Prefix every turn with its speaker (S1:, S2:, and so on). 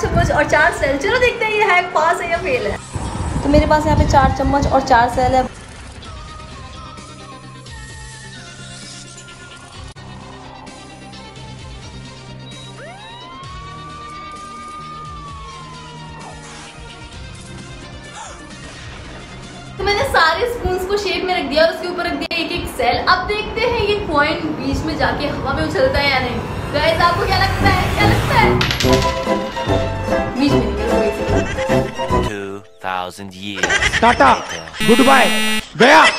S1: चम्मच और चार सेल। चलो देखते हैं ये हैक पास है या फेल है। तो मेरे पास यहाँ पे चार चम्मच और चार सेल है। तो मैंने सारे स्पून को शेप में रख दिया उसके ऊपर रख दिया एक एक सेल अब देखते हैं ये कॉइन बीच में जाके हवा में उछलता है या नहीं। गाइस आपको क्या लगता है? क्या लगता है?
S2: 2,000 years.
S3: Tata, goodbye. Gaya.